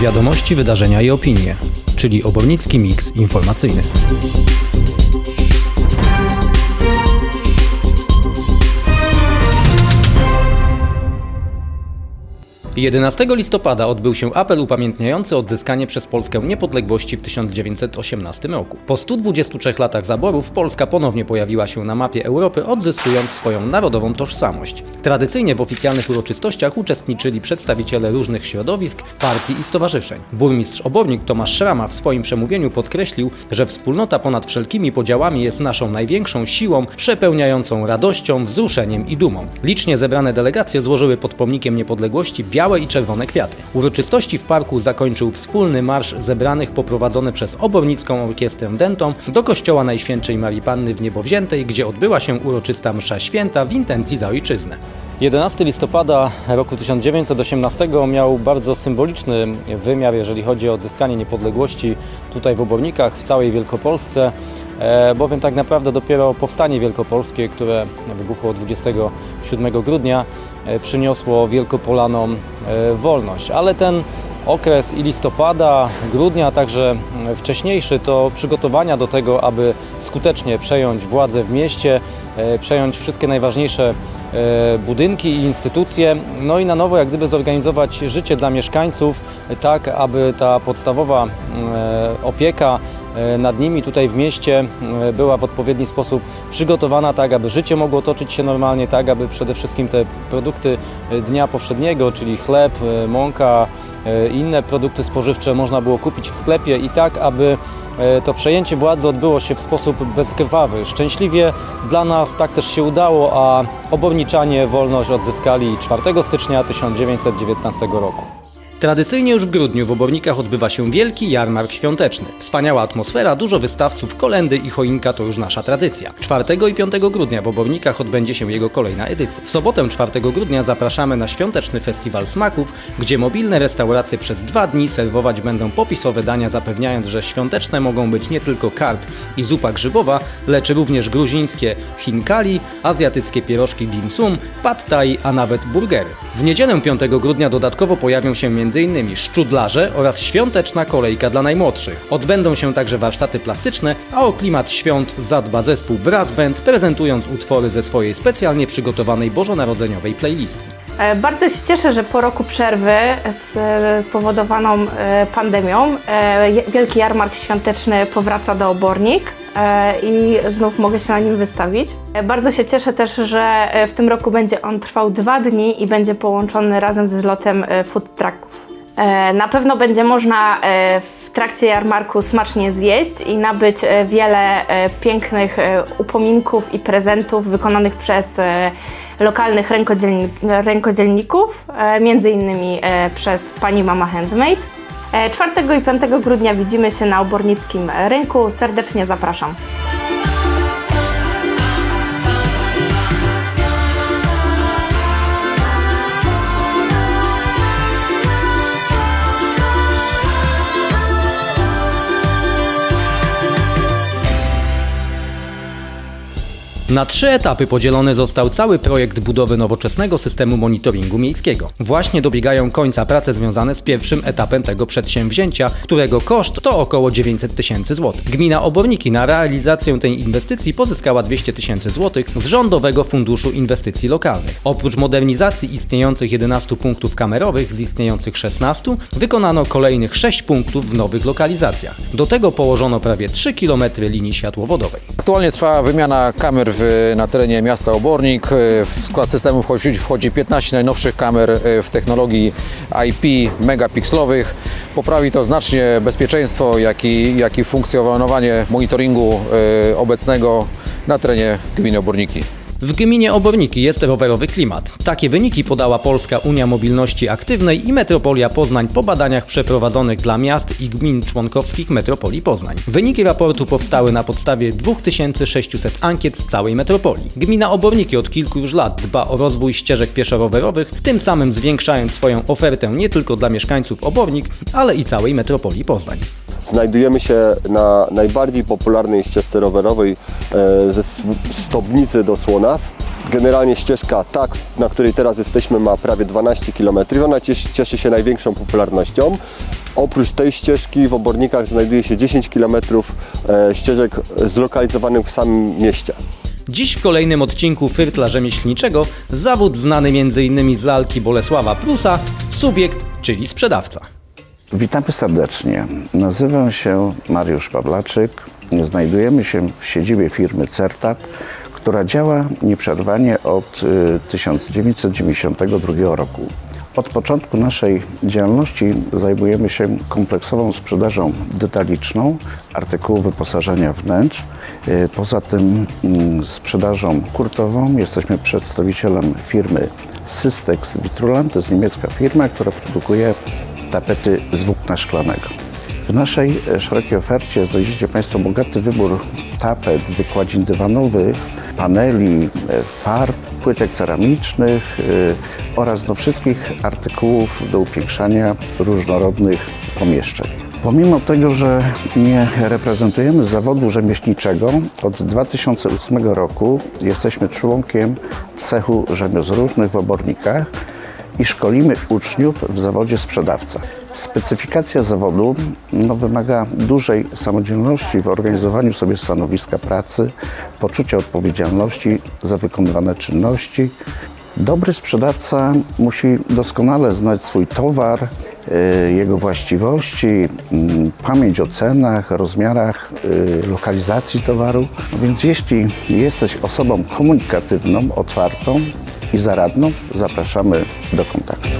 Wiadomości, wydarzenia i opinie, czyli obornicki miks informacyjny. 11 listopada odbył się apel upamiętniający odzyskanie przez Polskę niepodległości w 1918 roku. Po 123 latach zaborów Polska ponownie pojawiła się na mapie Europy, odzyskując swoją narodową tożsamość. Tradycyjnie w oficjalnych uroczystościach uczestniczyli przedstawiciele różnych środowisk, partii i stowarzyszeń. Burmistrz Obornik Tomasz Szrama w swoim przemówieniu podkreślił, że wspólnota ponad wszelkimi podziałami jest naszą największą siłą, przepełniającą radością, wzruszeniem i dumą. Licznie zebrane delegacje złożyły pod pomnikiem niepodległości białe białe i czerwone kwiaty. Uroczystości w parku zakończył wspólny marsz zebranych poprowadzony przez Obornicką Orkiestrę Dentą do kościoła Najświętszej Marii Panny w Niebowziętej, gdzie odbyła się uroczysta msza święta w intencji za ojczyznę. 11 listopada roku 1918 miał bardzo symboliczny wymiar, jeżeli chodzi o odzyskanie niepodległości tutaj w Obornikach, w całej Wielkopolsce, e, bowiem tak naprawdę dopiero powstanie wielkopolskie, które wybuchło 27 grudnia, przyniosło Wielkopolanom e, wolność. Ale ten okres i listopada, grudnia, a także wcześniejszy to przygotowania do tego, aby skutecznie przejąć władzę w mieście, przejąć wszystkie najważniejsze E, budynki i instytucje, no i na nowo jak gdyby zorganizować życie dla mieszkańców, tak aby ta podstawowa e, opieka e, nad nimi tutaj w mieście była w odpowiedni sposób przygotowana, tak aby życie mogło toczyć się normalnie, tak aby przede wszystkim te produkty dnia powszedniego, czyli chleb, mąka inne produkty spożywcze można było kupić w sklepie i tak, aby E, to przejęcie władzy odbyło się w sposób bezkrwawy. Szczęśliwie dla nas tak też się udało, a oborniczanie wolność odzyskali 4 stycznia 1919 roku. Tradycyjnie już w grudniu w Obornikach odbywa się wielki jarmark świąteczny. Wspaniała atmosfera, dużo wystawców, kolendy i choinka to już nasza tradycja. 4 i 5 grudnia w Obornikach odbędzie się jego kolejna edycja. W sobotę 4 grudnia zapraszamy na świąteczny festiwal smaków, gdzie mobilne restauracje przez dwa dni serwować będą popisowe dania, zapewniając, że świąteczne mogą być nie tylko karp i zupa grzybowa, lecz również gruzińskie chinkali, azjatyckie pierożki dim sum, pad thai, a nawet burgery. W niedzielę 5 grudnia dodatkowo pojawią się między m.in. szczudlarze oraz świąteczna kolejka dla najmłodszych. Odbędą się także warsztaty plastyczne, a o klimat świąt zadba zespół Brass Band, prezentując utwory ze swojej specjalnie przygotowanej bożonarodzeniowej playlisty. E, bardzo się cieszę, że po roku przerwy spowodowaną e, pandemią e, Wielki Jarmark Świąteczny powraca do Obornik i znów mogę się na nim wystawić. Bardzo się cieszę też, że w tym roku będzie on trwał dwa dni i będzie połączony razem ze zlotem food trucków. Na pewno będzie można w trakcie jarmarku smacznie zjeść i nabyć wiele pięknych upominków i prezentów wykonanych przez lokalnych rękodzielników, e, między innymi e, przez pani Mama Handmade. 4 e, i 5 grudnia widzimy się na Obornickim Rynku. Serdecznie zapraszam. Na trzy etapy podzielony został cały projekt budowy nowoczesnego systemu monitoringu miejskiego. Właśnie dobiegają końca prace związane z pierwszym etapem tego przedsięwzięcia, którego koszt to około 900 tysięcy złotych. Gmina Oborniki na realizację tej inwestycji pozyskała 200 tysięcy złotych z Rządowego Funduszu Inwestycji Lokalnych. Oprócz modernizacji istniejących 11 punktów kamerowych z istniejących 16, wykonano kolejnych 6 punktów w nowych lokalizacjach. Do tego położono prawie 3 km linii światłowodowej. Aktualnie trwa wymiana kamer w, na terenie miasta Obornik. W skład systemu wchodzi, wchodzi 15 najnowszych kamer e, w technologii IP megapikslowych. Poprawi to znacznie bezpieczeństwo, jak i, jak i funkcjonowanie monitoringu e, obecnego na terenie gminy Oborniki. W gminie Oborniki jest rowerowy klimat. Takie wyniki podała Polska Unia Mobilności Aktywnej i Metropolia Poznań po badaniach przeprowadzonych dla miast i gmin członkowskich Metropolii Poznań. Wyniki raportu powstały na podstawie 2600 ankiet z całej metropolii. Gmina Oborniki od kilku już lat dba o rozwój ścieżek pieszo-rowerowych, tym samym zwiększając swoją ofertę nie tylko dla mieszkańców Obornik, ale i całej metropolii Poznań. Znajdujemy się na najbardziej popularnej ścieżce rowerowej e, ze Stobnicy do Słonaw. Generalnie ścieżka ta, na której teraz jesteśmy ma prawie 12 km. Ona cieszy się największą popularnością. Oprócz tej ścieżki w Obornikach znajduje się 10 km e, ścieżek zlokalizowanych w samym mieście. Dziś w kolejnym odcinku Fyrtla Rzemieślniczego zawód znany m.in. z lalki Bolesława Prusa, subiekt, czyli sprzedawca. Witamy serdecznie. Nazywam się Mariusz Pawlaczyk. Znajdujemy się w siedzibie firmy Certap, która działa nieprzerwanie od y, 1992 roku. Od początku naszej działalności zajmujemy się kompleksową sprzedażą detaliczną artykułów wyposażenia wnętrz. Y, Poza tym mm, sprzedażą hurtową jesteśmy przedstawicielem firmy Systex Vitrulam. To jest niemiecka firma, która produkuje tapety z włókna szklanego. W naszej e, szerokiej ofercie znajdziecie Państwo bogaty wybór tapet, wykładzin dywanowych, paneli, e, farb, płytek ceramicznych e, oraz do wszystkich artykułów do upiększania różnorodnych pomieszczeń. Pomimo tego, że nie reprezentujemy zawodu rzemieślniczego, od 2008 roku jesteśmy członkiem cechu rzemiosł różnych w Obornikach i szkolimy uczniów w zawodzie sprzedawca. Specyfikacja zawodu no, wymaga dużej samodzielności w organizowaniu sobie stanowiska pracy, poczucia odpowiedzialności za wykonywane czynności. Dobry sprzedawca musi doskonale znać swój towar, y, jego właściwości, mm, pamięć o cenach, rozmiarach, y, lokalizacji towaru. No więc jeśli jesteś osobą komunikatywną, otwartą i zaradną, zapraszamy do kontaktu.